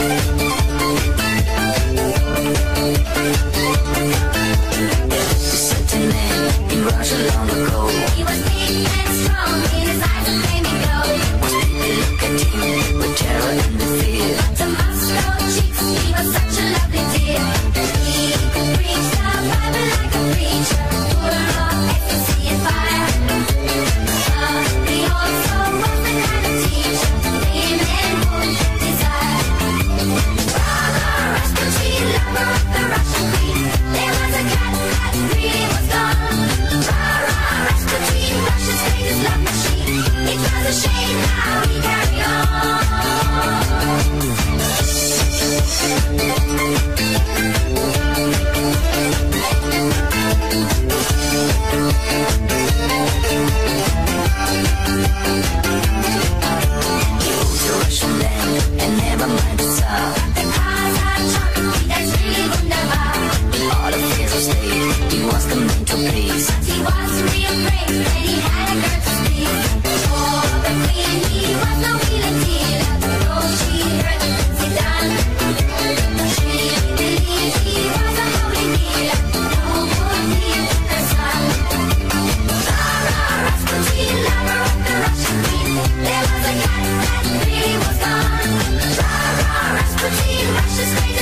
Thank Bye.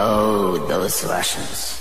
Oh, those Russians.